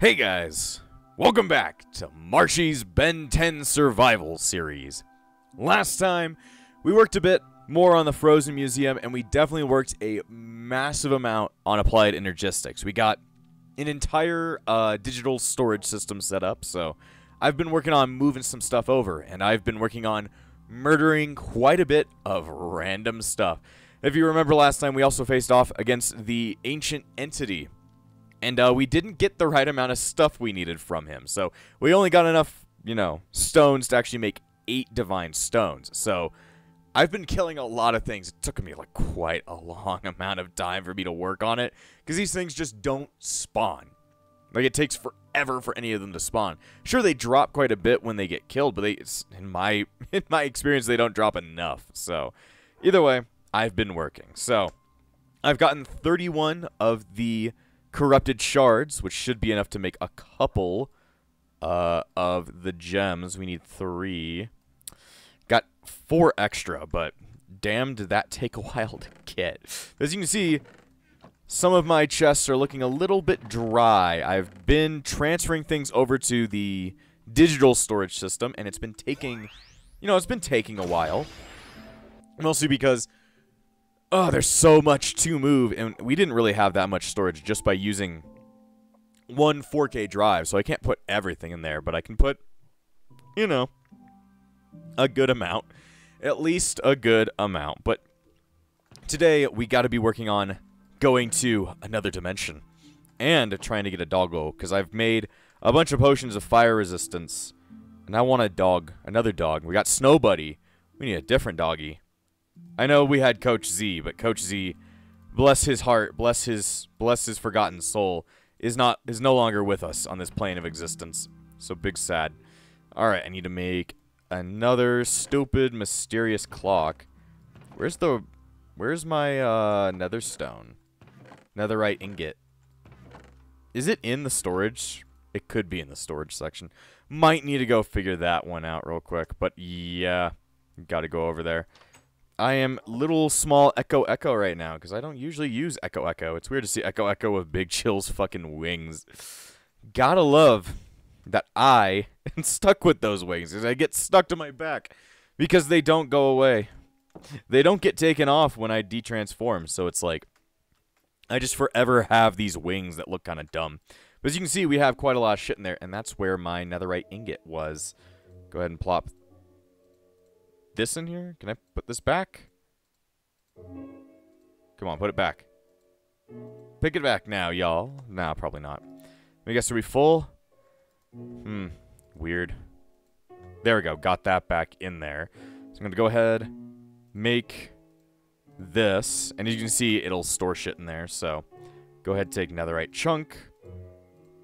Hey guys, welcome back to Marshy's Ben 10 Survival Series. Last time, we worked a bit more on the Frozen Museum, and we definitely worked a massive amount on Applied Energistics. We got an entire uh, digital storage system set up, so I've been working on moving some stuff over, and I've been working on murdering quite a bit of random stuff. If you remember last time, we also faced off against the Ancient Entity, and uh, we didn't get the right amount of stuff we needed from him. So we only got enough, you know, stones to actually make eight divine stones. So I've been killing a lot of things. It took me like quite a long amount of time for me to work on it because these things just don't spawn. Like it takes forever for any of them to spawn. Sure, they drop quite a bit when they get killed, but they, in my in my experience, they don't drop enough. So either way, I've been working. So I've gotten 31 of the corrupted shards, which should be enough to make a couple uh, of the gems. We need three. Got four extra, but damn, did that take a while to get. As you can see, some of my chests are looking a little bit dry. I've been transferring things over to the digital storage system, and it's been taking, you know, it's been taking a while. Mostly because oh, there's so much to move, and we didn't really have that much storage just by using one 4K drive, so I can't put everything in there, but I can put, you know, a good amount. At least a good amount. But today, we got to be working on going to another dimension and trying to get a doggo, because I've made a bunch of potions of fire resistance, and I want a dog, another dog. We got Snow Buddy. We need a different doggy. I know we had Coach Z, but Coach Z, bless his heart, bless his bless his forgotten soul, is not is no longer with us on this plane of existence. So big sad. All right, I need to make another stupid mysterious clock. Where's the where's my uh nether stone? Netherite ingot. Is it in the storage? It could be in the storage section. Might need to go figure that one out real quick, but yeah, got to go over there. I am little small Echo Echo right now because I don't usually use Echo Echo. It's weird to see Echo Echo with Big Chill's fucking wings. Gotta love that I am stuck with those wings because I get stuck to my back because they don't go away. They don't get taken off when I detransform, so it's like I just forever have these wings that look kind of dumb. But as you can see, we have quite a lot of shit in there, and that's where my netherite ingot was. Go ahead and plop this in here? Can I put this back? Come on, put it back. Pick it back now, y'all. Nah, probably not. I guess are we full? Hmm. Weird. There we go. Got that back in there. So I'm to go ahead, make this. And as you can see, it'll store shit in there. So go ahead, take netherite chunk.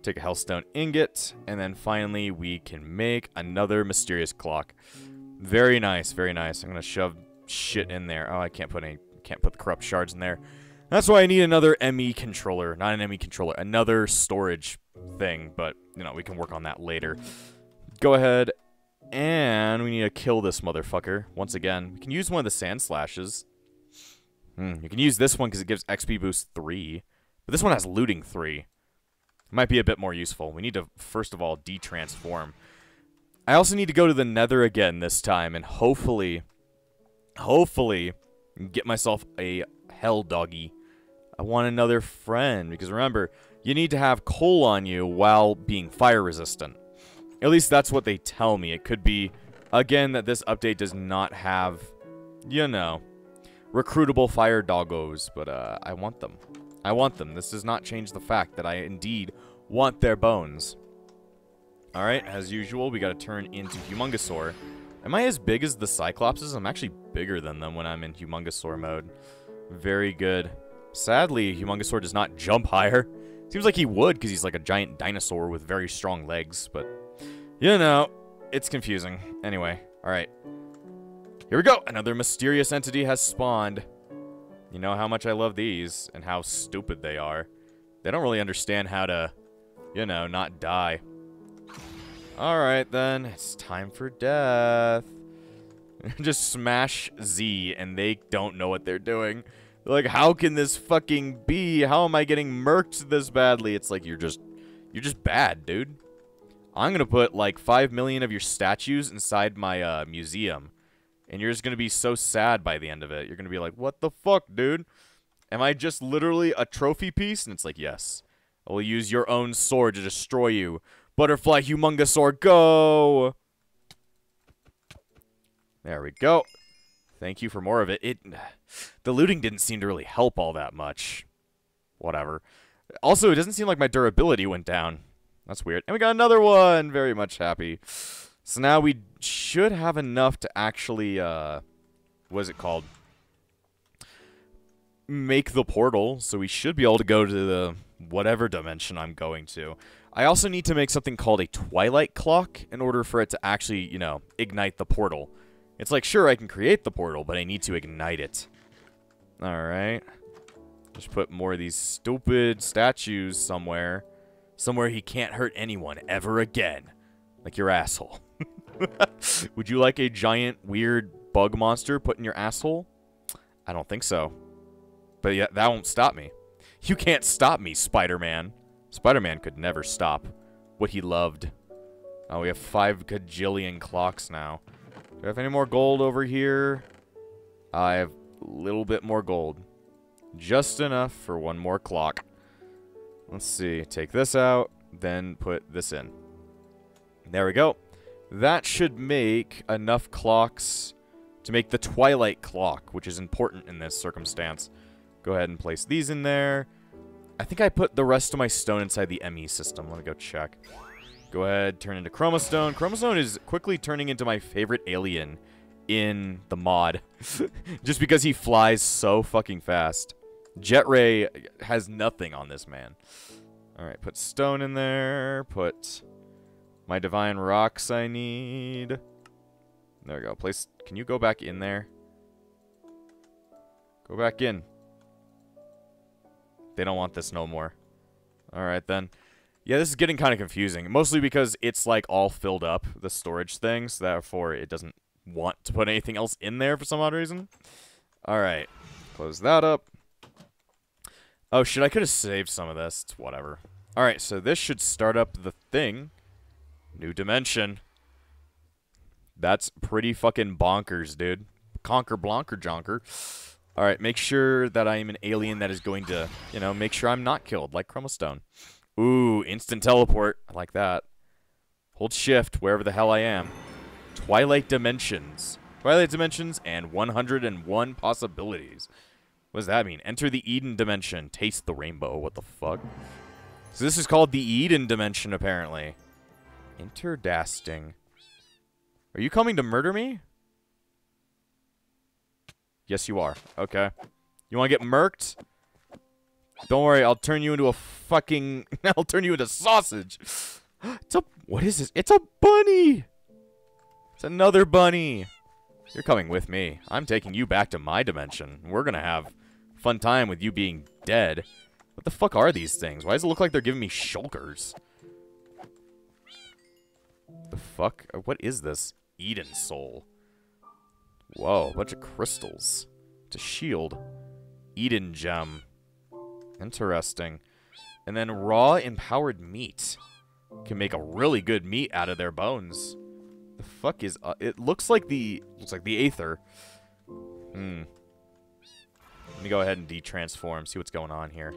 Take a hellstone ingot. And then finally, we can make another mysterious clock. Very nice, very nice. I'm gonna shove shit in there. Oh, I can't put any, can't put the corrupt shards in there. That's why I need another ME controller, not an ME controller, another storage thing. But you know, we can work on that later. Go ahead, and we need to kill this motherfucker once again. We can use one of the sand slashes. Hmm, you can use this one because it gives XP boost three, but this one has looting three. Might be a bit more useful. We need to first of all detransform. I also need to go to the nether again this time and hopefully, hopefully, get myself a hell doggy. I want another friend because remember, you need to have coal on you while being fire resistant. At least that's what they tell me. It could be, again, that this update does not have, you know, recruitable fire doggos, but uh, I want them. I want them. This does not change the fact that I indeed want their bones. Alright, as usual, we gotta turn into Humungosaur. Am I as big as the Cyclopses? I'm actually bigger than them when I'm in Humungosaur mode. Very good. Sadly, Humungosaur does not jump higher. Seems like he would, because he's like a giant dinosaur with very strong legs, but... You know, it's confusing. Anyway, alright. Here we go! Another mysterious entity has spawned. You know how much I love these, and how stupid they are. They don't really understand how to, you know, not die. Alright then, it's time for death. Just smash Z and they don't know what they're doing. Like, how can this fucking be? How am I getting murked this badly? It's like you're just, You're just bad, dude. I'm gonna put like five million of your statues inside my uh, museum, and you're just gonna be so sad by the end of it. You're gonna be like, "What the fuck, dude? Am I just literally a trophy piece?" And it's like, "Yes, I will use your own sword to destroy you, butterfly humongosaur. Go!" There we go. Thank you for more of it. It, the looting didn't seem to really help all that much. Whatever. Also, it doesn't seem like my durability went down. That's weird. And we got another one. Very much happy. So now we should have enough to actually, uh, what is it called? Make the portal. So we should be able to go to the whatever dimension I'm going to. I also need to make something called a twilight clock in order for it to actually, you know, ignite the portal. It's like, sure, I can create the portal, but I need to ignite it. Alright. Just put more of these stupid statues somewhere. Somewhere he can't hurt anyone ever again. Like your asshole. Would you like a giant, weird bug monster put in your asshole? I don't think so. But yeah, that won't stop me. You can't stop me, Spider-Man. Spider-Man could never stop what he loved. Oh, we have five gajillion clocks now. Do I have any more gold over here? I have a little bit more gold. Just enough for one more clock. Let's see. Take this out, then put this in. There we go. That should make enough clocks to make the twilight clock, which is important in this circumstance. Go ahead and place these in there. I think I put the rest of my stone inside the ME system. Let me go check. Go ahead, turn into Chromastone. Chromastone is quickly turning into my favorite alien in the mod. Just because he flies so fucking fast. Jet Ray has nothing on this man. Alright, put stone in there. Put my divine rocks I need. There we go. Place. Can you go back in there? Go back in. They don't want this no more. Alright then. Yeah, this is getting kind of confusing. Mostly because it's like all filled up, the storage thing, so therefore it doesn't want to put anything else in there for some odd reason. Alright. Close that up. Oh shit, I could have saved some of this. It's whatever. Alright, so this should start up the thing. New dimension. That's pretty fucking bonkers, dude. Conquer Blonker Jonker. Alright, make sure that I am an alien that is going to, you know, make sure I'm not killed, like Chromastone. Ooh, instant teleport. I like that. Hold shift wherever the hell I am. Twilight Dimensions. Twilight Dimensions and 101 possibilities. What does that mean? Enter the Eden Dimension. Taste the rainbow. What the fuck? So this is called the Eden Dimension, apparently. Interdasting. Are you coming to murder me? Yes, you are. Okay. You want to get murked? Don't worry, I'll turn you into a fucking... I'll turn you into sausage. It's a... What is this? It's a bunny! It's another bunny. You're coming with me. I'm taking you back to my dimension. We're gonna have fun time with you being dead. What the fuck are these things? Why does it look like they're giving me shulkers? The fuck? What is this? Eden Soul. Whoa, a bunch of crystals. It's a shield. Eden Gem. Interesting. And then raw empowered meat. Can make a really good meat out of their bones. The fuck is... Uh, it looks like the... Looks like the Aether. Hmm. Let me go ahead and de-transform, see what's going on here.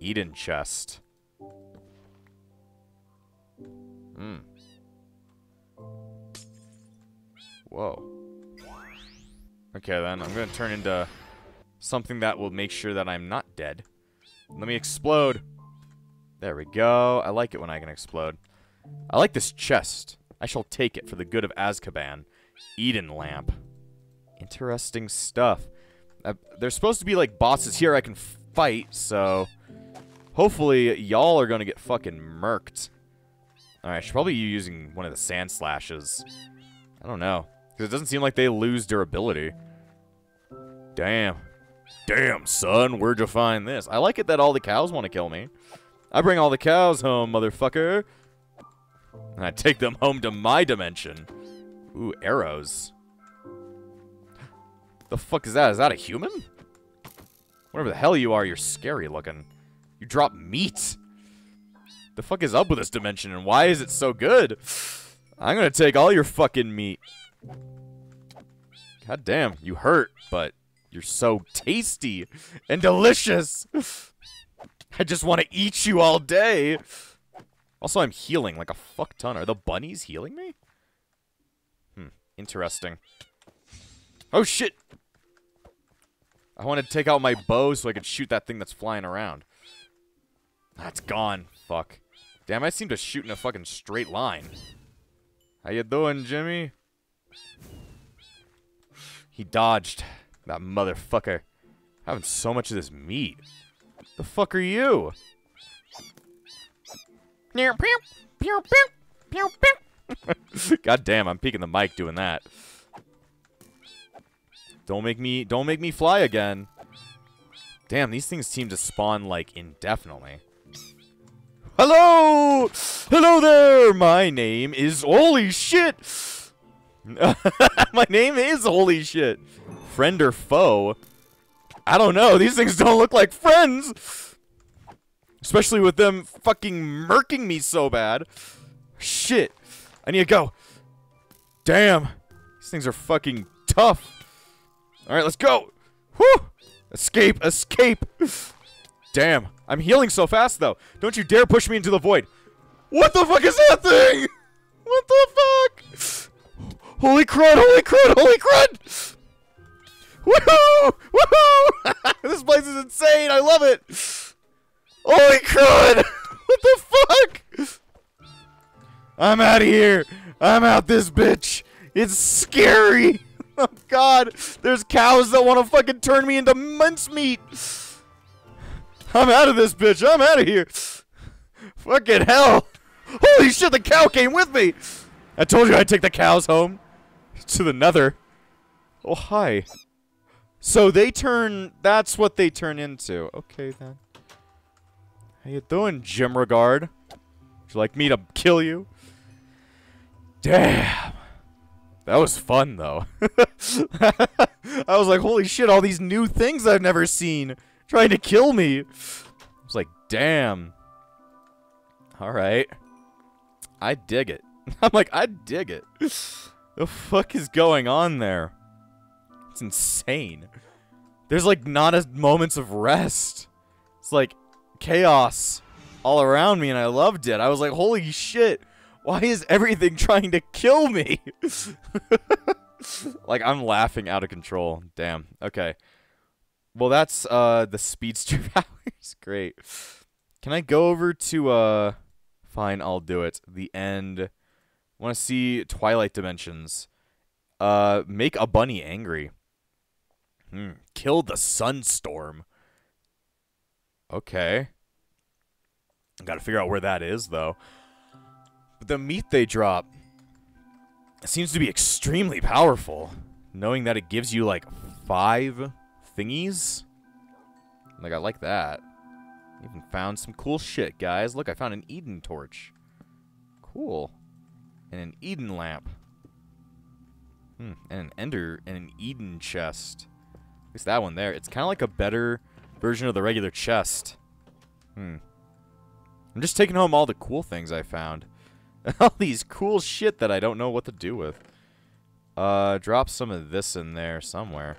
Eden chest. Hmm. Whoa. Okay, then. I'm going to turn into something that will make sure that I'm not dead. Let me explode. There we go. I like it when I can explode. I like this chest. I shall take it for the good of Azkaban. Eden lamp. Interesting stuff. Uh, there's supposed to be, like, bosses here I can fight, so... Hopefully, y'all are gonna get fucking murked. Alright, I should probably be using one of the sand slashes. I don't know. Because it doesn't seem like they lose durability. Damn. Damn, son, where'd you find this? I like it that all the cows want to kill me. I bring all the cows home, motherfucker. And I take them home to my dimension. Ooh, arrows. The fuck is that? Is that a human? Whatever the hell you are, you're scary looking. You drop meat. The fuck is up with this dimension and why is it so good? I'm gonna take all your fucking meat. God damn, you hurt, but you're so tasty and delicious. I just want to eat you all day. Also, I'm healing like a fuck ton. Are the bunnies healing me? Hmm, interesting. Oh, shit! I wanted to take out my bow so I could shoot that thing that's flying around. That's gone. Fuck. Damn, I seem to shoot in a fucking straight line. How you doing, Jimmy? He dodged. That motherfucker. Having so much of this meat. The fuck are you? God damn, I'm peaking the mic doing that. Don't make me don't make me fly again. Damn, these things seem to spawn like indefinitely. Hello! Hello there! My name is Holy Shit! My name is Holy Shit. Friend or foe? I don't know. These things don't look like friends. Especially with them fucking murking me so bad. Shit. I need to go. Damn. These things are fucking tough. Alright, let's go. Whew. Escape, escape. Damn. I'm healing so fast, though. Don't you dare push me into the void. What the fuck is that thing? What the fuck? Holy crud, holy crud, holy crud! Woohoo! Woohoo! this place is insane. I love it. Holy crud! what the fuck? I'm out of here. I'm out this bitch. It's scary. Oh god, there's cows that want to fucking turn me into mincemeat. I'm out of this bitch. I'm out of here. Fucking hell. Holy shit, the cow came with me. I told you I'd take the cows home. To the nether. Oh, hi. So they turn, that's what they turn into. Okay, then. How you doing, Jim Regard? Would you like me to kill you? Damn. That was fun, though. I was like, holy shit, all these new things I've never seen trying to kill me. I was like, damn. Alright. I dig it. I'm like, I dig it. The fuck is going on there? It's insane. There's like not a moments of rest. It's like chaos all around me and I loved it. I was like, holy shit. Why is everything trying to kill me? like I'm laughing out of control. Damn. Okay. Well, that's uh the speedster powers. Great. Can I go over to uh fine, I'll do it. The end. Want to see Twilight Dimensions. Uh make a bunny angry. Hmm. Kill the sunstorm. Okay. Got to figure out where that is, though. But the meat they drop seems to be extremely powerful. Knowing that it gives you, like, five thingies. Like, I like that. Even found some cool shit, guys. Look, I found an Eden torch. Cool. And an Eden lamp. Hmm. And an Ender and an Eden chest. At least that one there. It's kind of like a better version of the regular chest. Hmm. I'm just taking home all the cool things I found. all these cool shit that I don't know what to do with. Uh, drop some of this in there somewhere.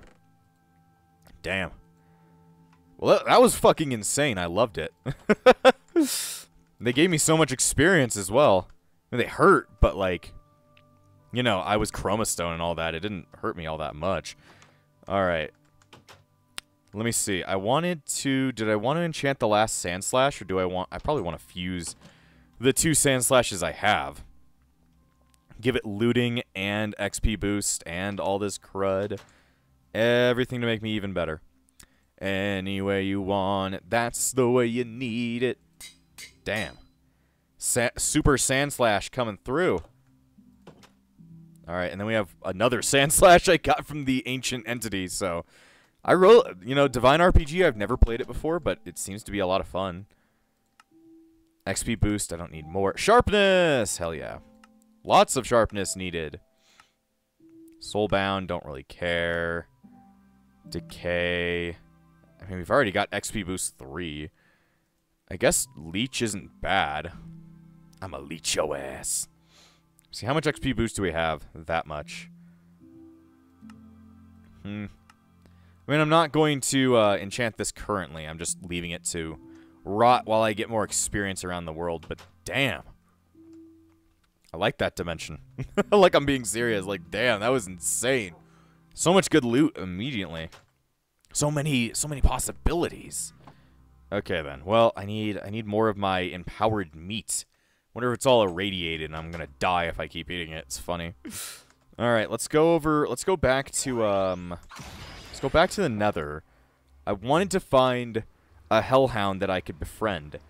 Damn. Well, that, that was fucking insane. I loved it. they gave me so much experience as well. Mean, they hurt, but like, you know, I was Chromastone and all that. It didn't hurt me all that much. All right. Let me see. I wanted to... Did I want to enchant the last sand slash, or do I want... I probably want to fuse the two sand slashes I have. Give it looting and XP boost and all this crud. Everything to make me even better. Any way you want it, that's the way you need it. Damn. Sa Super Sandslash coming through. Alright, and then we have another Sand Slash I got from the Ancient Entity, so... I roll, you know, Divine RPG, I've never played it before, but it seems to be a lot of fun. XP boost, I don't need more. Sharpness! Hell yeah. Lots of sharpness needed. Soulbound, don't really care. Decay. I mean, we've already got XP boost 3. I guess leech isn't bad. I'm a leech your ass. See, how much XP boost do we have? That much. Hmm. I mean, I'm not going to uh, enchant this currently. I'm just leaving it to rot while I get more experience around the world. But damn. I like that dimension. like I'm being serious. Like, damn, that was insane. So much good loot immediately. So many, so many possibilities. Okay then. Well, I need, I need more of my empowered meat. Wonder if it's all irradiated and I'm gonna die if I keep eating it. It's funny. All right, let's go over. Let's go back to um. Let's go back to the Nether. I wanted to find a hellhound that I could befriend.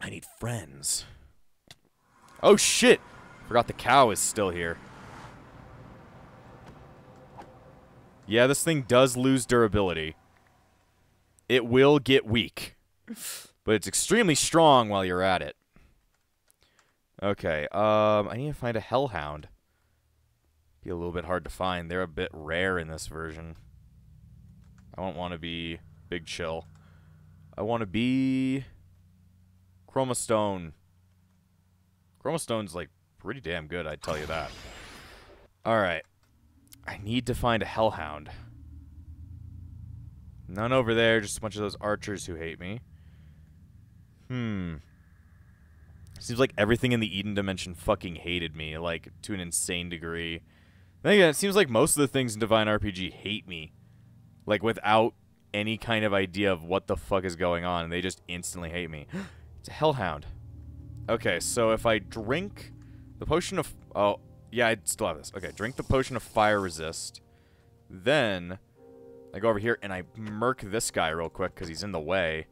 I need friends. Oh shit! Forgot the cow is still here. Yeah, this thing does lose durability. It will get weak. But it's extremely strong while you're at it. Okay, um, I need to find a hellhound. Be a little bit hard to find. They're a bit rare in this version. I don't want to be big chill. I want to be Chromastone. Chromastone's like pretty damn good, I'd tell you that. Alright. I need to find a hellhound. None over there, just a bunch of those archers who hate me. Hmm. Seems like everything in the Eden dimension fucking hated me, like, to an insane degree. Then again, it seems like most of the things in Divine RPG hate me. Like, without any kind of idea of what the fuck is going on, and they just instantly hate me. it's a Hellhound. Okay, so if I drink the potion of... Oh, yeah, I still have this. Okay, drink the potion of fire resist. Then, I go over here and I murk this guy real quick because he's in the way.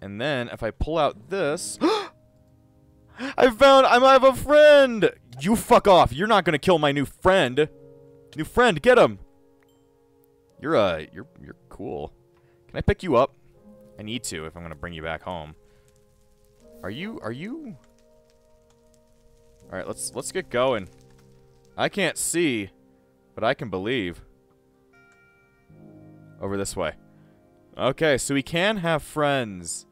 And then if I pull out this... I found I have a friend! You fuck off. You're not gonna kill my new friend. New friend, get him! You're, uh, you're, you're cool. Can I pick you up? I need to if I'm gonna bring you back home. Are you, are you... Alright, let's, let's get going. I can't see, but I can believe. Over this way. Okay, so we can have friends.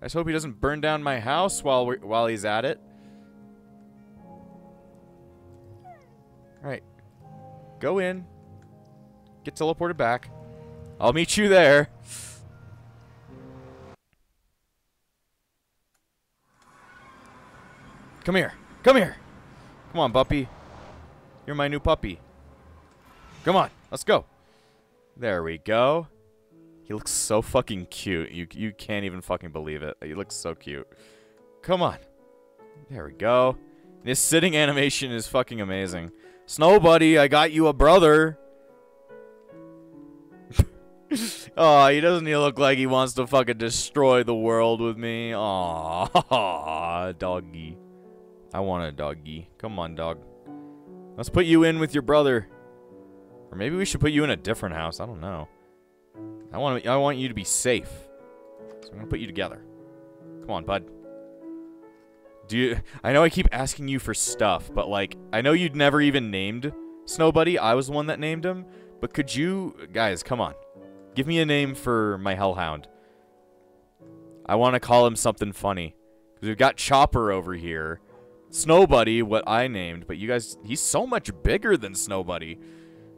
I just hope he doesn't burn down my house while while he's at it. Alright. Go in. Get teleported back. I'll meet you there. Come here. Come here. Come on, puppy. You're my new puppy. Come on. Let's go. There we go. He looks so fucking cute. You you can't even fucking believe it. He looks so cute. Come on. There we go. This sitting animation is fucking amazing. Snow buddy, I got you a brother. oh, he doesn't he look like he wants to fucking destroy the world with me? Aw, doggy. I want a doggy. Come on, dog. Let's put you in with your brother. Or maybe we should put you in a different house. I don't know. I want I want you to be safe. So I'm gonna put you together. Come on, bud. Do you I know I keep asking you for stuff, but like I know you'd never even named Snow Buddy. I was the one that named him. But could you guys, come on. Give me a name for my hellhound. I want to call him something funny. Because we've got Chopper over here. Snow Buddy, what I named, but you guys, he's so much bigger than Snow Buddy.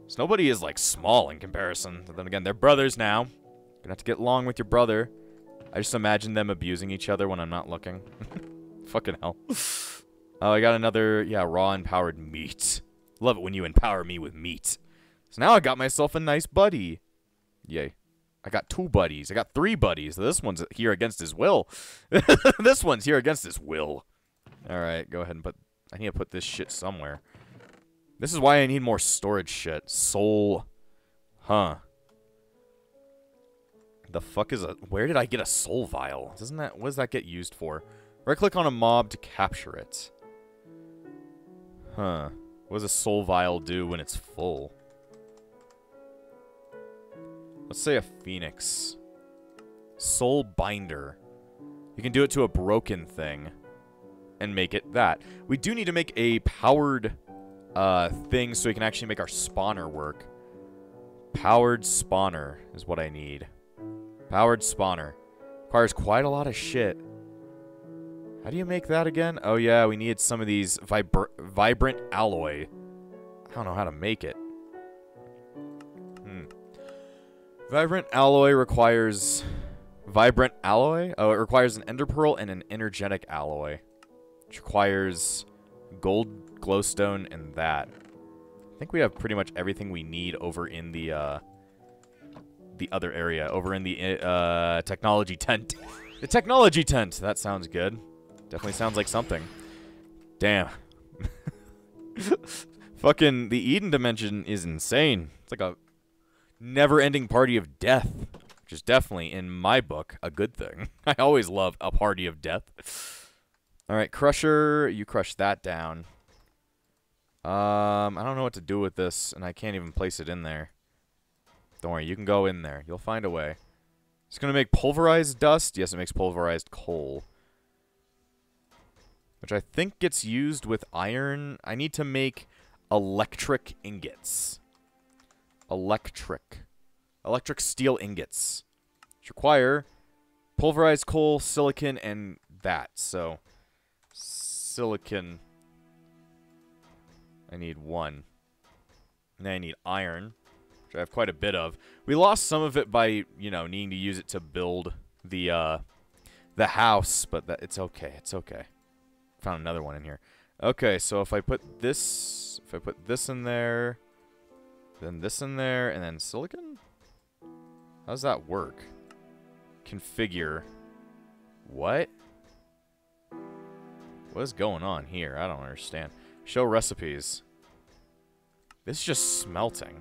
Snowbuddy is, like, small in comparison. But then again, they're brothers now. Gonna have to get along with your brother. I just imagine them abusing each other when I'm not looking. Fucking hell. Oh, I got another, yeah, raw empowered meat. Love it when you empower me with meat. So now I got myself a nice buddy. Yay. I got two buddies. I got three buddies. This one's here against his will. this one's here against his will. Alright, go ahead and put... I need to put this shit somewhere. This is why I need more storage shit. Soul. Huh. The fuck is a... Where did I get a soul vial? Doesn't that... What does that get used for? Right click on a mob to capture it. Huh. What does a soul vial do when it's full? Let's say a phoenix. Soul binder. You can do it to a broken thing. And make it that. We do need to make a powered uh, things so we can actually make our spawner work. Powered spawner is what I need. Powered spawner. Requires quite a lot of shit. How do you make that again? Oh yeah, we need some of these vibr vibrant alloy. I don't know how to make it. Hmm. Vibrant alloy requires... Vibrant alloy? Oh, it requires an ender pearl and an energetic alloy. Which requires gold, glowstone, and that. I think we have pretty much everything we need over in the, uh, the other area, over in the, uh, technology tent. The technology tent! That sounds good. Definitely sounds like something. Damn. Fucking, the Eden dimension is insane. It's like a never-ending party of death. Which is definitely, in my book, a good thing. I always love a party of death. Alright, Crusher, you crush that down. Um, I don't know what to do with this, and I can't even place it in there. Don't worry, you can go in there. You'll find a way. It's going to make pulverized dust. Yes, it makes pulverized coal. Which I think gets used with iron. I need to make electric ingots. Electric. Electric steel ingots. Which require pulverized coal, silicon, and that. So, silicon I need one. And I need iron, which I have quite a bit of. We lost some of it by, you know, needing to use it to build the, uh, the house, but that, it's okay. It's okay. Found another one in here. Okay, so if I put this, if I put this in there, then this in there, and then silicon? How does that work? Configure. What? What is going on here? I don't understand. Show recipes. This is just smelting.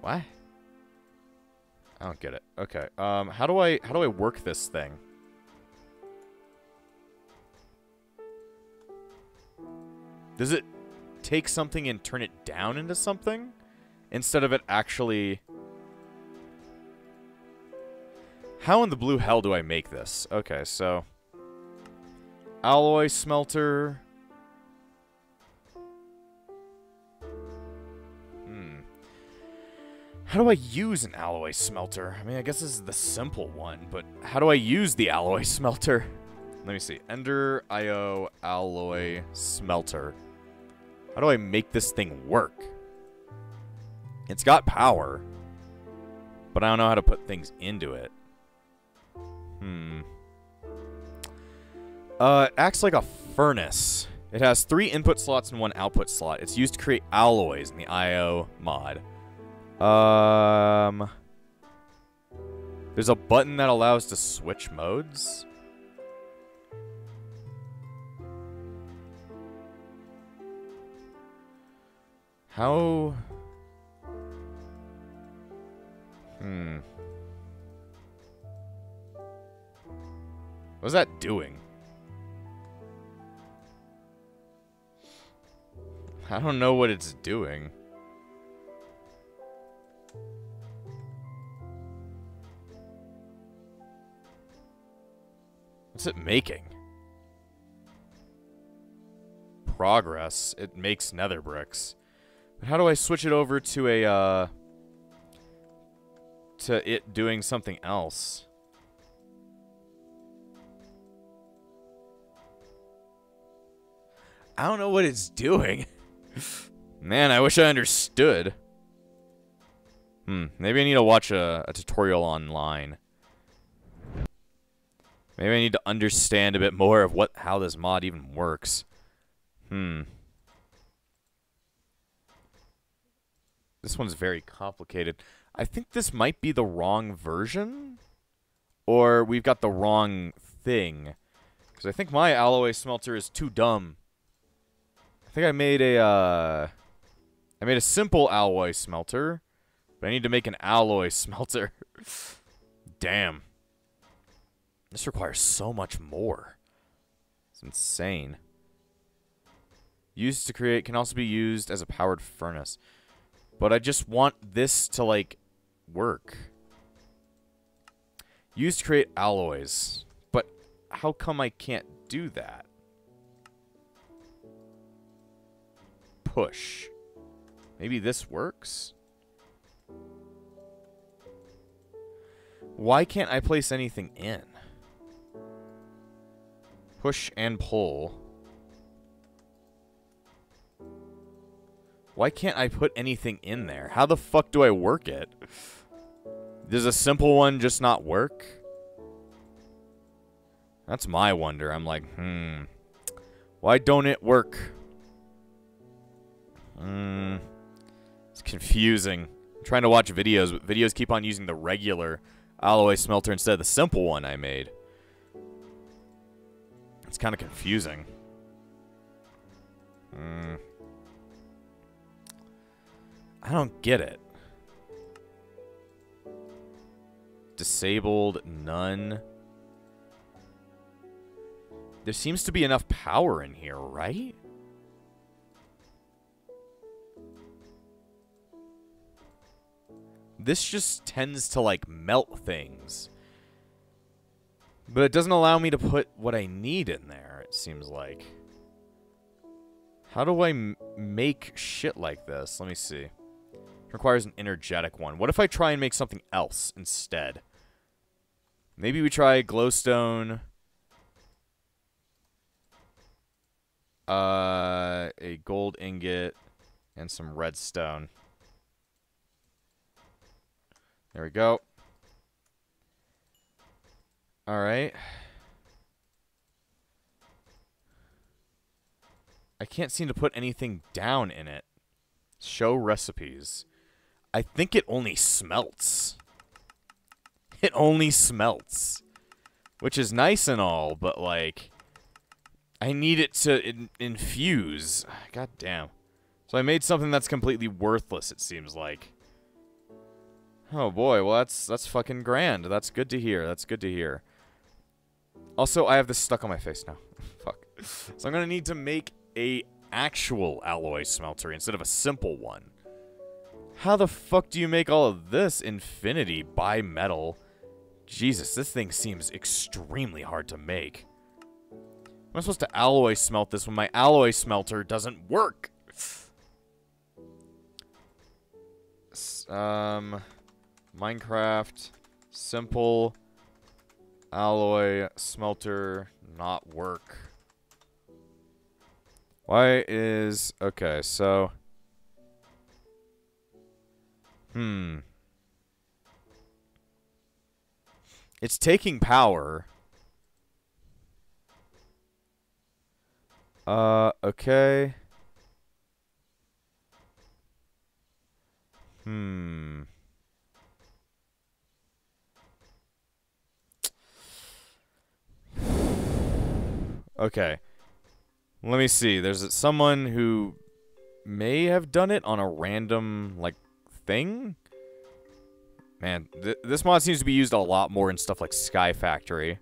What? I don't get it. Okay. Um, how do I how do I work this thing? Does it take something and turn it down into something? Instead of it actually... How in the blue hell do I make this? Okay, so... Alloy smelter... How do I use an alloy smelter? I mean, I guess this is the simple one, but how do I use the alloy smelter? Let me see. Ender IO alloy smelter. How do I make this thing work? It's got power, but I don't know how to put things into it. Hmm. Uh, it acts like a furnace. It has three input slots and one output slot. It's used to create alloys in the IO mod. Um, there's a button that allows to switch modes. How? Hmm. What's that doing? I don't know what it's doing. What's it making? Progress. It makes nether bricks. But how do I switch it over to a, uh... To it doing something else? I don't know what it's doing. Man, I wish I understood. Hmm, maybe I need to watch a, a tutorial online. Maybe I need to understand a bit more of what how this mod even works. Hmm. This one's very complicated. I think this might be the wrong version. Or we've got the wrong thing. Because I think my alloy smelter is too dumb. I think I made a, uh... I made a simple alloy smelter. But I need to make an alloy smelter. Damn. This requires so much more. It's insane. Used to create can also be used as a powered furnace. But I just want this to, like, work. Used to create alloys. But how come I can't do that? Push. Maybe this works? Why can't I place anything in? Push and pull. Why can't I put anything in there? How the fuck do I work it? Does a simple one just not work? That's my wonder. I'm like, hmm. Why don't it work? Hmm. It's confusing. I'm trying to watch videos, but videos keep on using the regular alloy smelter instead of the simple one I made. It's kind of confusing. Hmm. I don't get it. Disabled, none. There seems to be enough power in here, right? This just tends to, like, melt things. But it doesn't allow me to put what I need in there, it seems like. How do I make shit like this? Let me see. Requires an energetic one. What if I try and make something else instead? Maybe we try glowstone. Uh, a gold ingot and some redstone. There we go. All right. I can't seem to put anything down in it. Show recipes. I think it only smelts. It only smelts. Which is nice and all, but like... I need it to in infuse. God damn. So I made something that's completely worthless, it seems like. Oh boy, well that's that's fucking grand. That's good to hear. That's good to hear. Also, I have this stuck on my face now. Fuck. So I'm gonna need to make a actual alloy smelter instead of a simple one. How the fuck do you make all of this infinity bimetal? Jesus, this thing seems extremely hard to make. Am I'm supposed to alloy smelt this when my alloy smelter doesn't work. um, Minecraft, simple, alloy smelter, not work. Why is... Okay, so... Hmm. It's taking power. Uh, okay. Hmm. Okay. Let me see. There's someone who may have done it on a random, like, thing? Man, th this mod seems to be used a lot more in stuff like Sky Factory.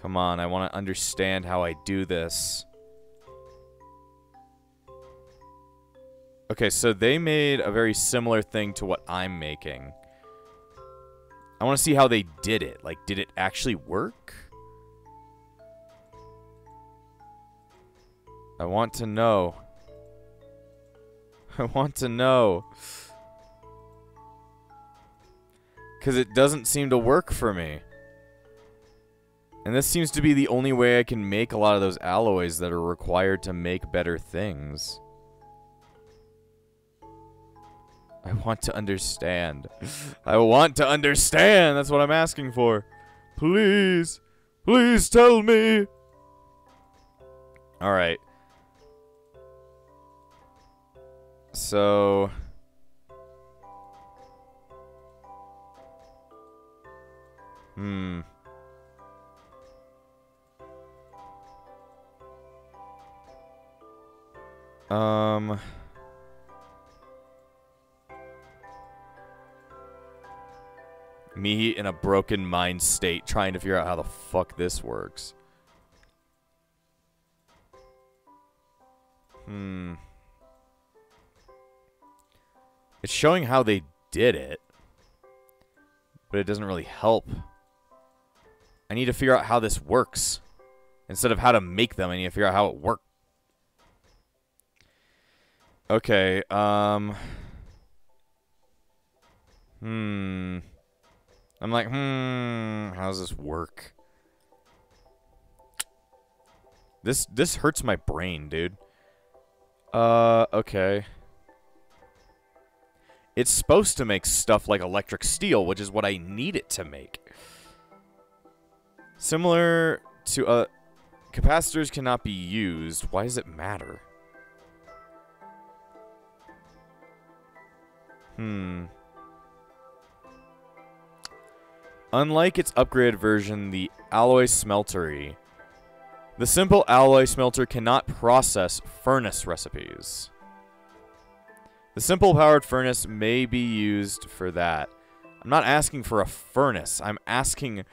Come on, I want to understand how I do this. Okay, so they made a very similar thing to what I'm making. I want to see how they did it. Like, did it actually work? I want to know. I want to know. Because it doesn't seem to work for me. And this seems to be the only way I can make a lot of those alloys that are required to make better things. I want to understand. I want to understand. That's what I'm asking for. Please. Please tell me. Alright. So... Hmm. Um... Me in a broken mind state trying to figure out how the fuck this works. Hmm. It's showing how they did it. But it doesn't really help. I need to figure out how this works. Instead of how to make them, I need to figure out how it works. Okay, um... Hmm. I'm like, hmm, how does this work? This this hurts my brain, dude. Uh, okay. It's supposed to make stuff like electric steel, which is what I need it to make. Similar to uh capacitors cannot be used. Why does it matter? Hmm. Unlike its upgraded version, the alloy smeltery, the simple alloy smelter cannot process furnace recipes. The simple powered furnace may be used for that. I'm not asking for a furnace. I'm asking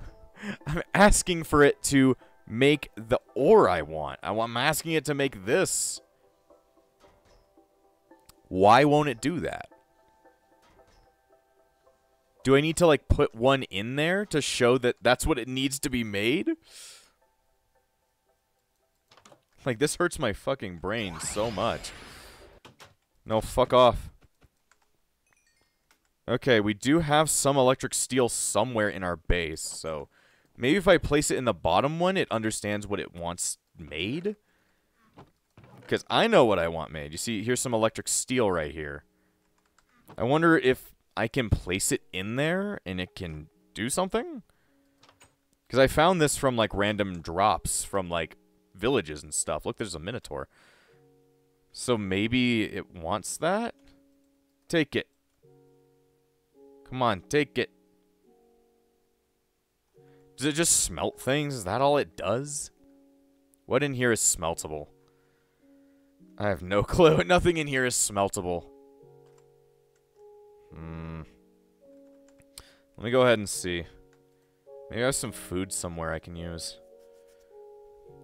I'm asking for it to make the ore I want. I'm asking it to make this. Why won't it do that? Do I need to, like, put one in there to show that that's what it needs to be made? Like, this hurts my fucking brain so much. No, fuck off. Okay, we do have some electric steel somewhere in our base, so... Maybe if I place it in the bottom one, it understands what it wants made? Because I know what I want made. You see, here's some electric steel right here. I wonder if I can place it in there and it can do something? Because I found this from, like, random drops from, like, villages and stuff. Look, there's a Minotaur. So maybe it wants that? Take it. Come on, take it. Does it just smelt things? Is that all it does? What in here is smeltable? I have no clue. Nothing in here is smeltable. Hmm. Let me go ahead and see. Maybe I have some food somewhere I can use.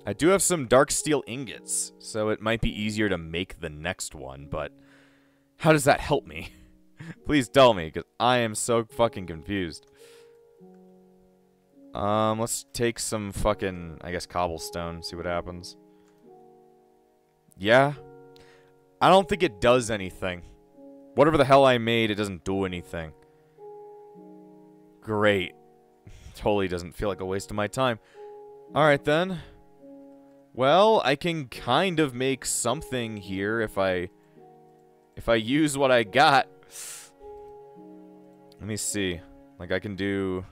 I do have some dark steel ingots, so it might be easier to make the next one, but how does that help me? Please tell me, because I am so fucking confused. Um, let's take some fucking, I guess, cobblestone, see what happens. Yeah. I don't think it does anything. Whatever the hell I made, it doesn't do anything. Great. Totally doesn't feel like a waste of my time. Alright then. Well, I can kind of make something here if I... If I use what I got. Let me see. Like, I can do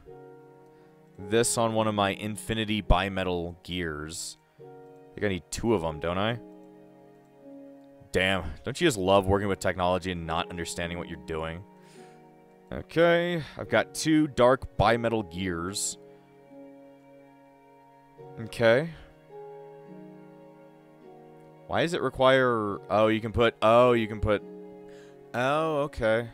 this on one of my infinity bimetal gears. I think I need two of them, don't I? Damn. Don't you just love working with technology and not understanding what you're doing? Okay. I've got two dark bimetal gears. Okay. Why does it require... Oh, you can put... Oh, you can put... Oh, okay.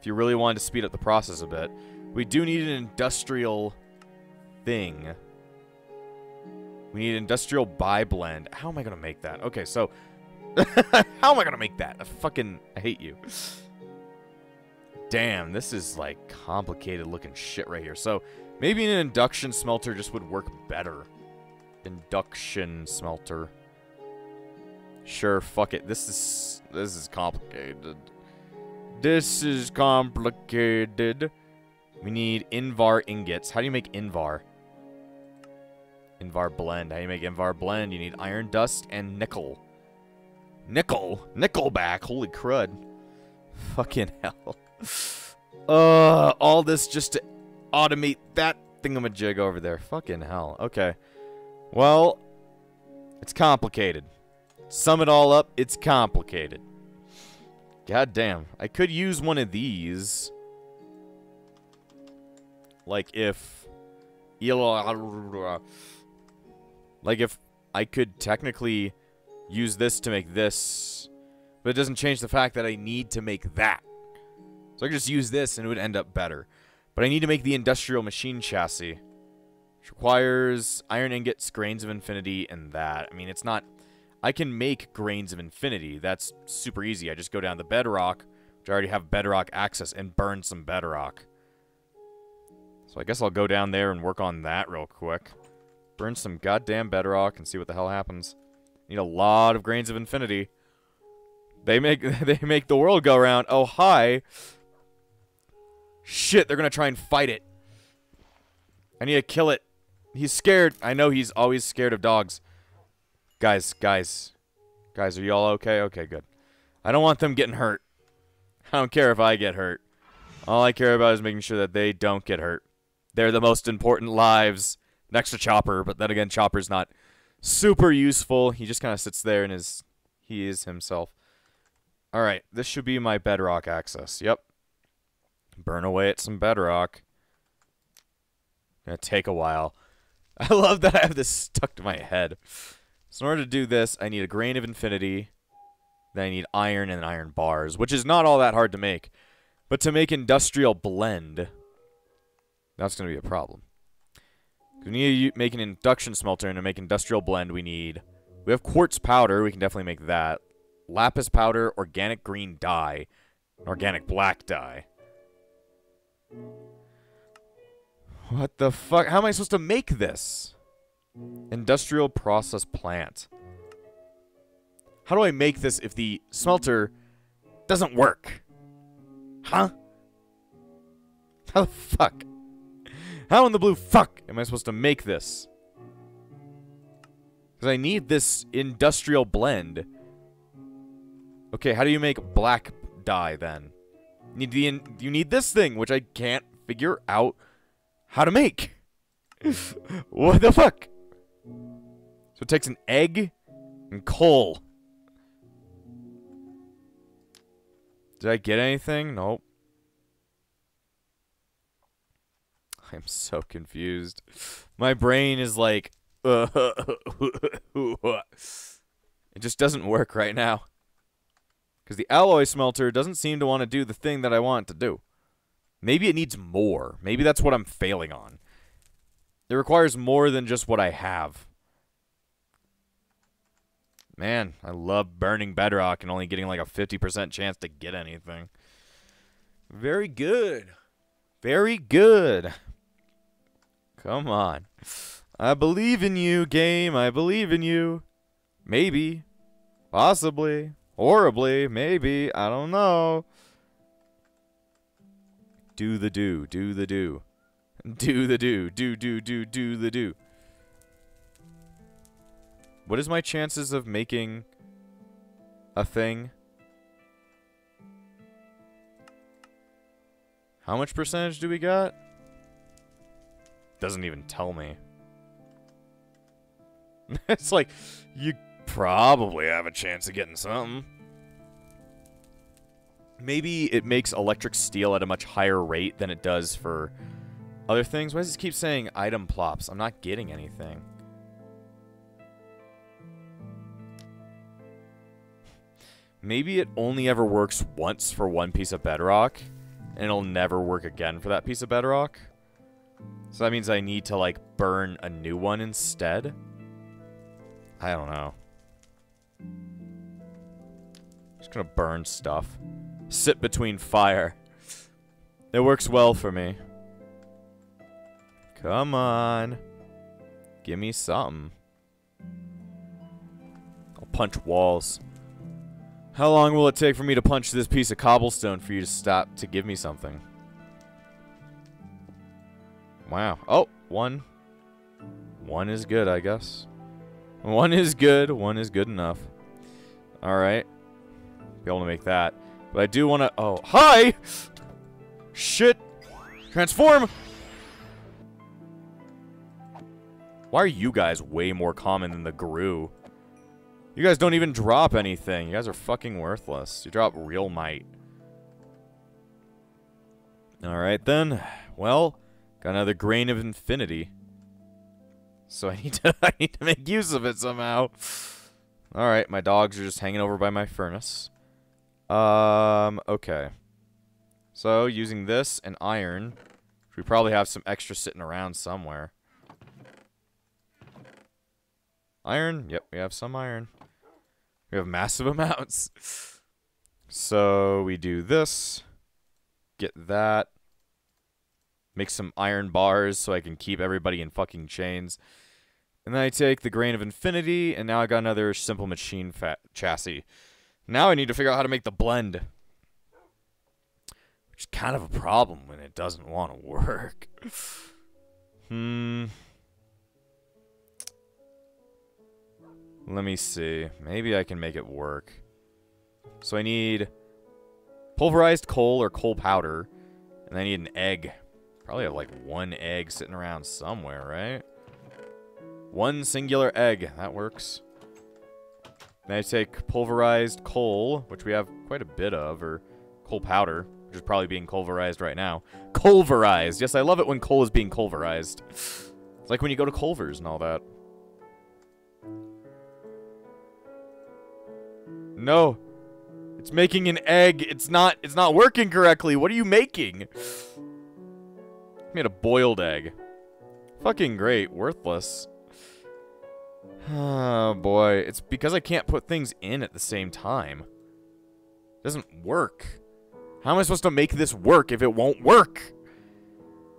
If you really wanted to speed up the process a bit. We do need an industrial thing. We need industrial bi-blend. How am I going to make that? Okay, so How am I gonna make that? I fucking I hate you. Damn, this is like complicated looking shit right here. So maybe an induction smelter just would work better. Induction smelter. Sure, fuck it. This is this is complicated. This is complicated. We need Invar ingots. How do you make Invar? Invar blend. How do you make Invar blend? You need iron dust and nickel. Nickel? Nickelback? Holy crud. Fucking hell. Uh, all this just to automate that thingamajig over there. Fucking hell. Okay. Well, it's complicated. Sum it all up, it's complicated. God damn. I could use one of these. Like if... Like if I could technically use this to make this. But it doesn't change the fact that I need to make that. So I could just use this and it would end up better. But I need to make the industrial machine chassis. Which requires iron ingots, grains of infinity, and that. I mean, it's not... I can make grains of infinity. That's super easy. I just go down the bedrock, which I already have bedrock access, and burn some bedrock. So I guess I'll go down there and work on that real quick. Burn some goddamn bedrock and see what the hell happens. Need a lot of grains of infinity. They make they make the world go round. Oh hi. Shit, they're gonna try and fight it. I need to kill it. He's scared. I know he's always scared of dogs. Guys, guys. Guys, are y'all okay? Okay, good. I don't want them getting hurt. I don't care if I get hurt. All I care about is making sure that they don't get hurt. They're the most important lives next to Chopper, but then again, Chopper's not super useful. He just kind of sits there and is he is himself. All right, this should be my bedrock access. Yep. Burn away at some bedrock. Gonna take a while. I love that I have this stuck to my head. So in order to do this, I need a grain of infinity. Then I need iron and iron bars, which is not all that hard to make. But to make industrial blend, that's going to be a problem. We need to make an induction smelter, and to make industrial blend, we need... We have quartz powder. We can definitely make that. Lapis powder, organic green dye, organic black dye. What the fuck? How am I supposed to make this? Industrial process plant. How do I make this if the smelter doesn't work? Huh? How the fuck? How in the blue fuck am I supposed to make this? Because I need this industrial blend. Okay, how do you make black dye then? You need the you need this thing, which I can't figure out how to make. what the fuck? It takes an egg and coal. Did I get anything? Nope. I'm so confused. My brain is like, it just doesn't work right now. Because the alloy smelter doesn't seem to want to do the thing that I want it to do. Maybe it needs more. Maybe that's what I'm failing on. It requires more than just what I have. Man, I love burning bedrock and only getting like a 50% chance to get anything. Very good. Very good. Come on. I believe in you, game. I believe in you. Maybe. Possibly. Horribly. Maybe. I don't know. Do the do. Do the do. Do the do. Do, do, do, do the do. What is my chances of making a thing? How much percentage do we got? Doesn't even tell me. it's like, you probably have a chance of getting something. Maybe it makes electric steel at a much higher rate than it does for other things. Why does it keep saying item plops? I'm not getting anything. Maybe it only ever works once for one piece of bedrock, and it'll never work again for that piece of bedrock. So that means I need to, like, burn a new one instead? I don't know. Just gonna burn stuff. Sit between fire. It works well for me. Come on. Give me something. I'll punch walls. How long will it take for me to punch this piece of cobblestone for you to stop to give me something? Wow. Oh, one. One is good, I guess. One is good. One is good enough. Alright. Be able to make that. But I do want to... Oh, hi! Shit! Transform! Why are you guys way more common than the Gru? You guys don't even drop anything. You guys are fucking worthless. You drop real might. Alright then. Well, got another grain of infinity. So I need to I need to make use of it somehow. Alright, my dogs are just hanging over by my furnace. Um, okay. So, using this and iron, we probably have some extra sitting around somewhere. Iron? Yep, we have some iron. We have massive amounts. So we do this. Get that. Make some iron bars so I can keep everybody in fucking chains. And then I take the Grain of Infinity, and now I got another simple machine chassis. Now I need to figure out how to make the blend. Which is kind of a problem when it doesn't want to work. hmm. Let me see. Maybe I can make it work. So I need pulverized coal or coal powder. And I need an egg. Probably have like one egg sitting around somewhere, right? One singular egg. That works. Then I take pulverized coal, which we have quite a bit of, or coal powder, which is probably being pulverized right now. Culverized. Yes, I love it when coal is being pulverized. It's like when you go to Culver's and all that. No. It's making an egg. It's not it's not working correctly. What are you making? I made a boiled egg. Fucking great. Worthless. Oh, boy. It's because I can't put things in at the same time. It doesn't work. How am I supposed to make this work if it won't work?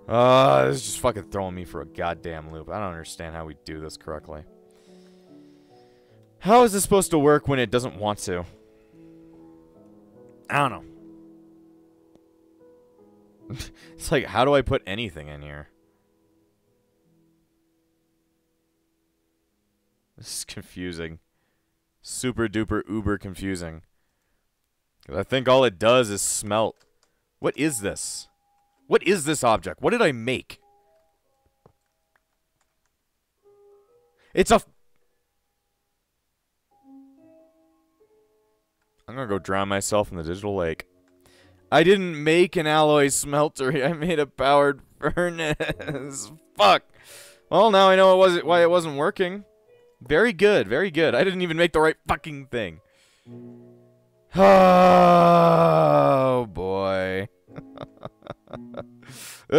Uh, this is just fucking throwing me for a goddamn loop. I don't understand how we do this correctly. How is this supposed to work when it doesn't want to? I don't know. it's like, how do I put anything in here? This is confusing. Super duper uber confusing. I think all it does is smelt. What is this? What is this object? What did I make? It's a... I'm gonna go drown myself in the digital lake. I didn't make an alloy smelter. I made a powered furnace. Fuck. Well, now I know it wasn't why it wasn't working. Very good, very good. I didn't even make the right fucking thing. Oh, boy.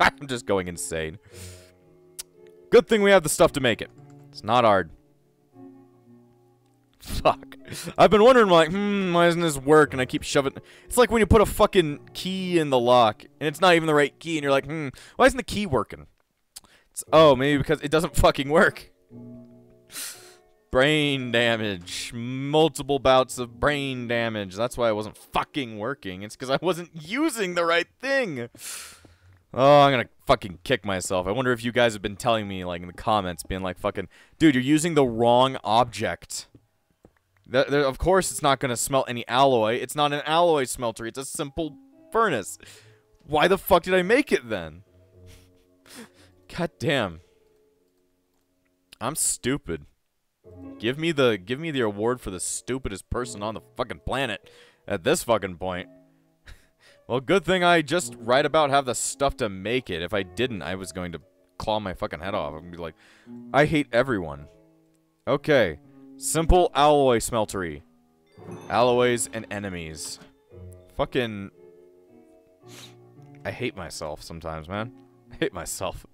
I'm just going insane. Good thing we have the stuff to make it. It's not hard. Fuck. I've been wondering, like, hmm, why doesn't this work? And I keep shoving. It's like when you put a fucking key in the lock, and it's not even the right key, and you're like, hmm, why isn't the key working? It's, oh, maybe because it doesn't fucking work. Brain damage. Multiple bouts of brain damage. That's why I wasn't fucking working. It's because I wasn't using the right thing. Oh, I'm gonna fucking kick myself. I wonder if you guys have been telling me, like, in the comments, being like, fucking, dude, you're using the wrong object. The, of course it's not going to smelt any alloy. It's not an alloy smelter. It's a simple furnace. Why the fuck did I make it then? God damn. I'm stupid. Give me the give me the award for the stupidest person on the fucking planet at this fucking point. Well, good thing I just right about have the stuff to make it. If I didn't, I was going to claw my fucking head off and be like, I hate everyone. Okay. Simple alloy smeltery. Alloys and enemies. Fucking... I hate myself sometimes, man. I hate myself.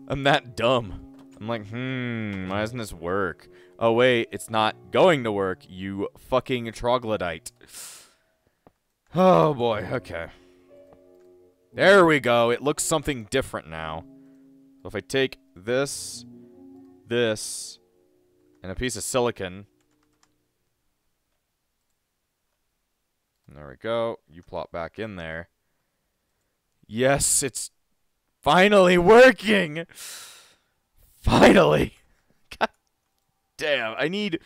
I'm that dumb. I'm like, hmm, why doesn't this work? Oh, wait, it's not going to work, you fucking troglodyte. Oh, boy, okay. There we go. It looks something different now. So if I take this, this, and a piece of silicon. There we go. You plop back in there. Yes, it's finally working! Finally! God damn, I need...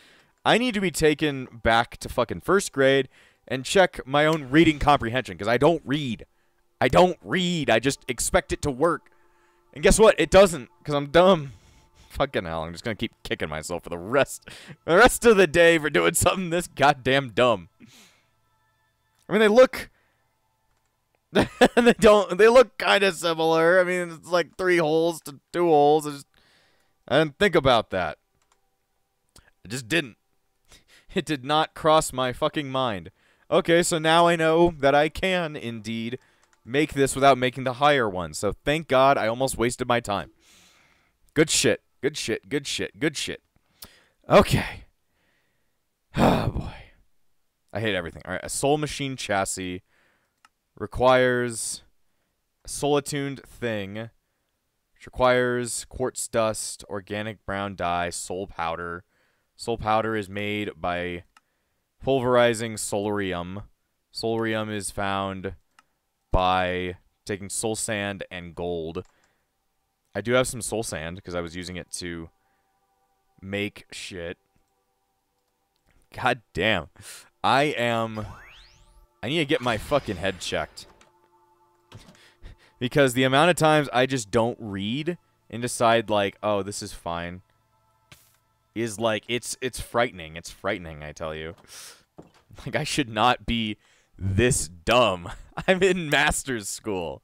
I need to be taken back to fucking first grade and check my own reading comprehension, because I don't read. I don't read. I just expect it to work. And guess what? It doesn't, because I'm dumb. Fucking hell, I'm just gonna keep kicking myself for the rest the rest of the day for doing something this goddamn dumb. I mean, they look... they don't... They look kind of similar. I mean, it's like three holes to two holes. I, just, I didn't think about that. I just didn't. It did not cross my fucking mind. Okay, so now I know that I can, indeed, make this without making the higher one. So thank God I almost wasted my time. Good shit. Good shit, good shit, good shit. Okay. Oh, boy. I hate everything. All right, a soul machine chassis requires a soul attuned thing, which requires quartz dust, organic brown dye, soul powder. Soul powder is made by pulverizing soularium. Soularium is found by taking soul sand and gold. I do have some soul sand because I was using it to make shit. God damn. I am... I need to get my fucking head checked. because the amount of times I just don't read and decide like, oh, this is fine, is like it's it's frightening. It's frightening, I tell you. Like I should not be this dumb. I'm in master's school.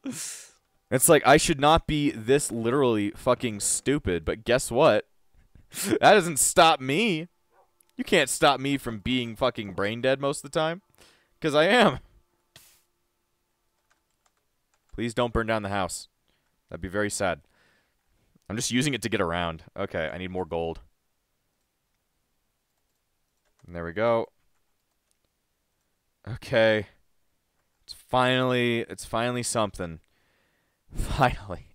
It's like I should not be this literally fucking stupid, but guess what? that doesn't stop me. You can't stop me from being fucking brain dead most of the time. Because I am. Please don't burn down the house. That'd be very sad. I'm just using it to get around. Okay, I need more gold. And there we go. Okay. It's finally it's finally something. Finally.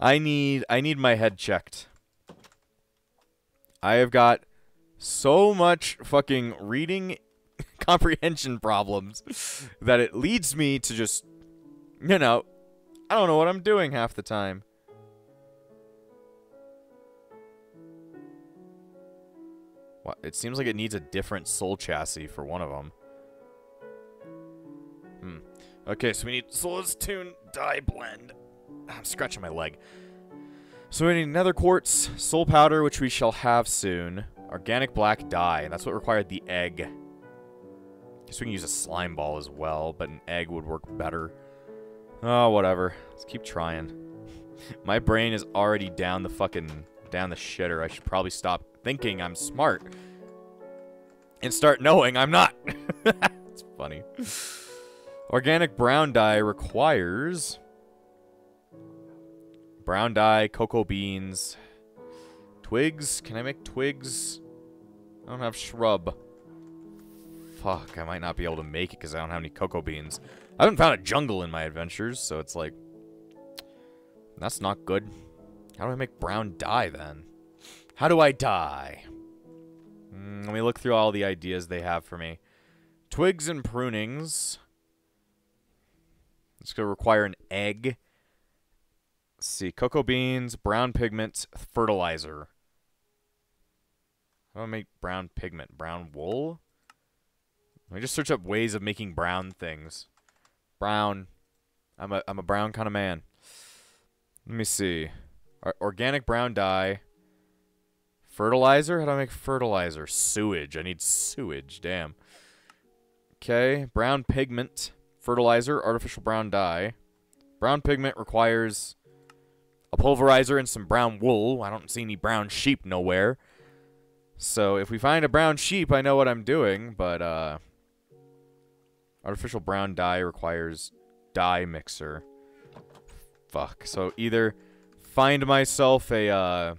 I need I need my head checked. I have got so much fucking reading comprehension problems that it leads me to just you know, I don't know what I'm doing half the time. It seems like it needs a different soul chassis for one of them. Hmm. Okay, so we need Soul Attuned Dye Blend. I'm scratching my leg. So we need Nether Quartz, Soul Powder, which we shall have soon. Organic Black Dye, and that's what required the egg. Guess we can use a slime ball as well, but an egg would work better. Oh, whatever. Let's keep trying. my brain is already down the fucking... down the shitter. I should probably stop thinking I'm smart. And start knowing I'm not. it's funny. Organic brown dye requires brown dye, cocoa beans, twigs. Can I make twigs? I don't have shrub. Fuck, I might not be able to make it because I don't have any cocoa beans. I haven't found a jungle in my adventures, so it's like... That's not good. How do I make brown dye, then? How do I die? Mm, let me look through all the ideas they have for me. Twigs and prunings. It's going to require an egg. Let's see. Cocoa beans, brown pigment, fertilizer. How do I make brown pigment? Brown wool? Let me just search up ways of making brown things. Brown. I'm a, I'm a brown kind of man. Let me see. organic brown dye. Fertilizer? How do I make fertilizer? Sewage. I need sewage. Damn. Okay. Brown pigment. Fertilizer, artificial brown dye. Brown pigment requires a pulverizer and some brown wool. I don't see any brown sheep nowhere. So if we find a brown sheep, I know what I'm doing, but uh, artificial brown dye requires dye mixer. Fuck. So either find myself a uh,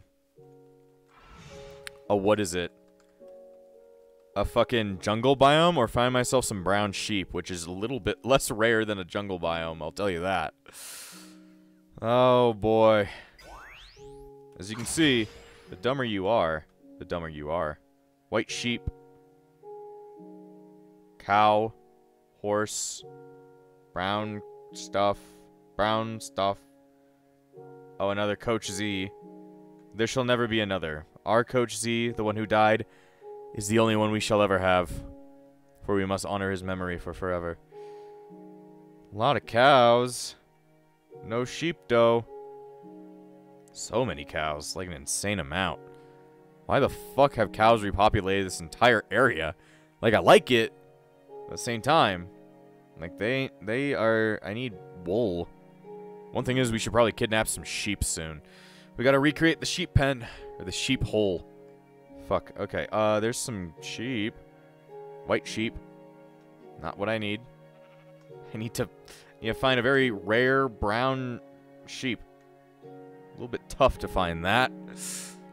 a what is it? a fucking jungle biome or find myself some brown sheep, which is a little bit less rare than a jungle biome, I'll tell you that. Oh, boy. As you can see, the dumber you are, the dumber you are. White sheep. Cow. Horse. Brown stuff. Brown stuff. Oh, another Coach Z. There shall never be another. Our Coach Z, the one who died, is the only one we shall ever have, for we must honor his memory for forever. A lot of cows. No sheep, though. So many cows, like an insane amount. Why the fuck have cows repopulated this entire area? Like, I like it, at the same time, like, they, they are, I need wool. One thing is, we should probably kidnap some sheep soon. We gotta recreate the sheep pen, or the sheep hole. Fuck. Okay. Uh, there's some sheep. White sheep. Not what I need. I need to, need to find a very rare brown sheep. A little bit tough to find that.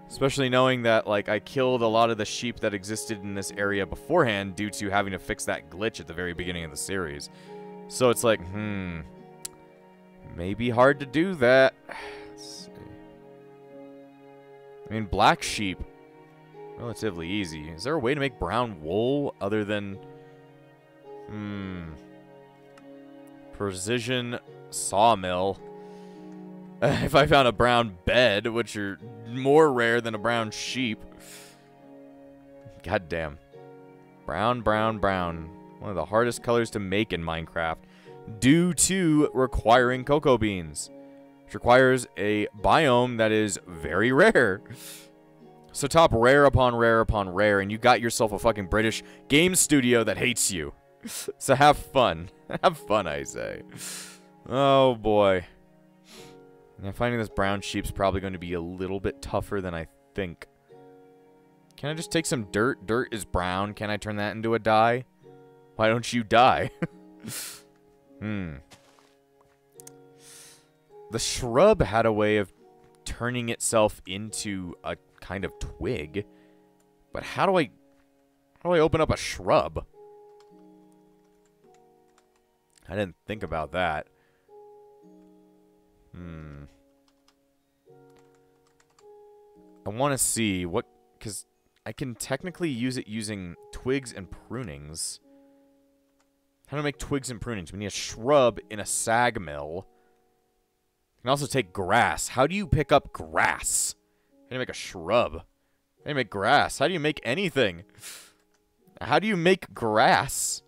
Especially knowing that, like, I killed a lot of the sheep that existed in this area beforehand due to having to fix that glitch at the very beginning of the series. So it's like, hmm. Maybe hard to do that. I mean, black sheep relatively easy. Is there a way to make brown wool other than... Hmm... Precision sawmill. if I found a brown bed, which are more rare than a brown sheep. God damn. Brown, brown, brown. One of the hardest colors to make in Minecraft. Due to requiring cocoa beans. Which requires a biome that is very rare. So top rare upon rare upon rare, and you got yourself a fucking British game studio that hates you. so have fun. have fun, I say. Oh boy. Now finding this brown sheep's probably going to be a little bit tougher than I think. Can I just take some dirt? Dirt is brown. Can I turn that into a dye? Why don't you die? hmm. The shrub had a way of turning itself into a kind of twig. But how do I... How do I open up a shrub? I didn't think about that. Hmm. I want to see what... Because I can technically use it using twigs and prunings. How do I make twigs and prunings? We need a shrub in a sag mill. Can also take grass. How do you pick up grass? How do you make a shrub? How do you make grass? How do you make anything? How do you make grass?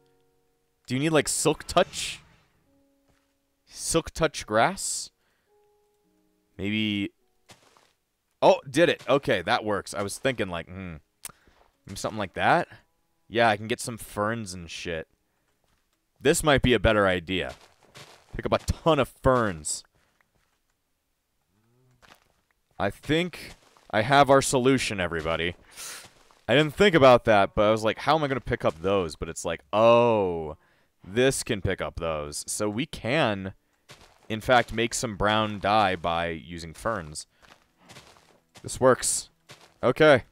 Do you need, like, silk touch? Silk touch grass? Maybe... Oh, did it. Okay, that works. I was thinking, like, hmm. Something like that? Yeah, I can get some ferns and shit. This might be a better idea. Pick up a ton of ferns. I think I have our solution, everybody. I didn't think about that, but I was like, how am I going to pick up those? But it's like, oh, this can pick up those. So we can, in fact, make some brown dye by using ferns. This works. Okay.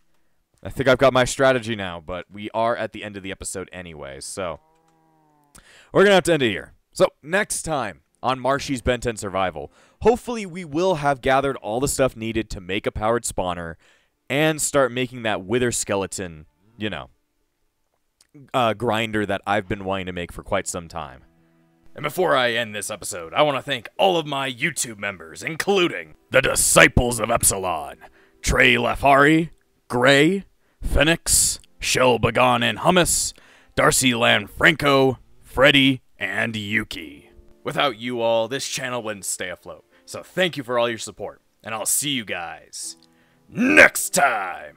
I think I've got my strategy now, but we are at the end of the episode anyway, so... We're going to have to end it here. So, next time on Marshy's Ben 10 Survival, hopefully we will have gathered all the stuff needed to make a powered spawner and start making that wither skeleton, you know, uh, grinder that I've been wanting to make for quite some time. And before I end this episode, I want to thank all of my YouTube members, including the Disciples of Epsilon, Trey Lafari, Gray, Phoenix, Shell Bagan and Hummus, Darcy Lanfranco, Freddy, and Yuki. Without you all, this channel wouldn't stay afloat. So thank you for all your support, and I'll see you guys next time!